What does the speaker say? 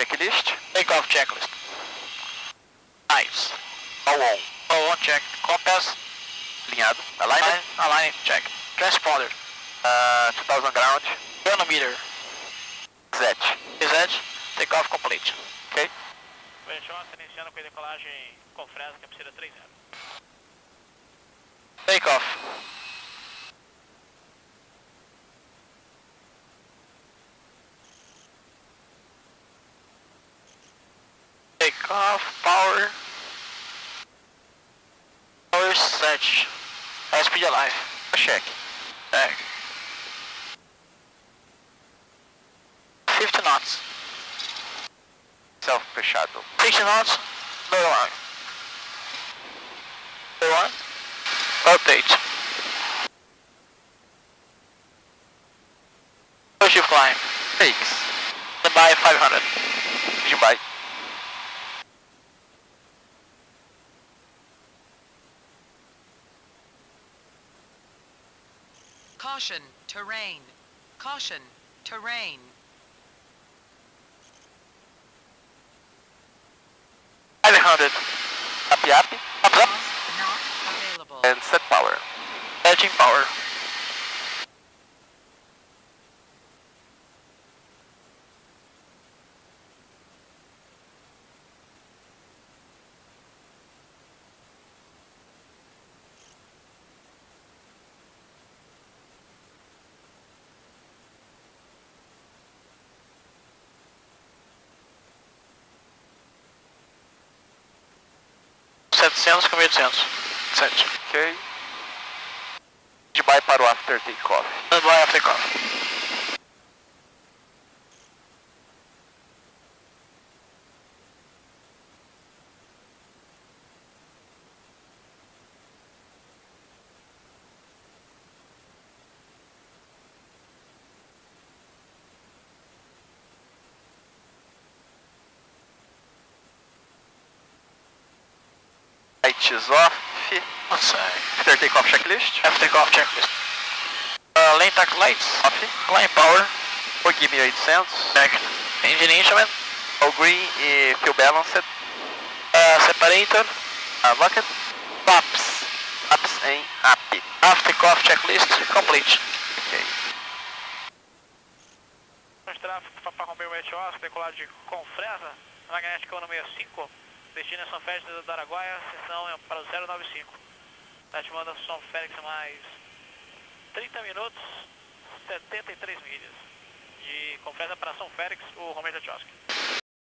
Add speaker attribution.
Speaker 1: checklist.
Speaker 2: Takeoff checklist. Nice. All on. All on check. Compass.
Speaker 1: Alinhado.
Speaker 2: Align, align check. Transponder.
Speaker 1: Uh, 2000 ground.
Speaker 2: Chronometer.
Speaker 1: Zet.
Speaker 2: Reset. Takeoff complete.
Speaker 1: Ok.
Speaker 3: Bertiosta iniciando com a decolagem com fresa, cabeceira 30.
Speaker 2: Cutoff power. Power set. Uh, speed.
Speaker 1: Check.
Speaker 2: Check. 50 knots.
Speaker 1: Self pushado.
Speaker 2: 60 knots. no one Update. Push you flying.
Speaker 1: Thanks.
Speaker 2: Then buy 500.
Speaker 1: You buy.
Speaker 4: Caution, terrain. Caution, terrain.
Speaker 2: Five hundred.
Speaker 1: Happy happy.
Speaker 2: Up up.
Speaker 4: Not available.
Speaker 1: And set power.
Speaker 2: Edging power. Setecentos com mil oitocentos. Sete.
Speaker 1: Ok. Dubai para o after takeoff.
Speaker 2: Standby after takeoff.
Speaker 1: Off.
Speaker 2: One sec.
Speaker 1: After takeoff checklist.
Speaker 2: After takeoff checklist. Uh, lane tack lights.
Speaker 1: Off.
Speaker 2: Climb power.
Speaker 1: Forgive me 800.
Speaker 2: Check. Engine instrument.
Speaker 1: All green e fuel balanced.
Speaker 2: Uh, separator.
Speaker 1: Unlocked.
Speaker 2: Flaps.
Speaker 1: Apps em app.
Speaker 2: After takeoff checklist complete.
Speaker 1: Ok.
Speaker 3: Os tráfego para romper o Bertiosta, decolagem com fresa, magnética 165, destino é São Félix do Araguaia, sessão é para o 095. Tá te manda São Félix mais 30 minutos, 73 milhas. De com fresa para São Félix, o Romero Tchosky.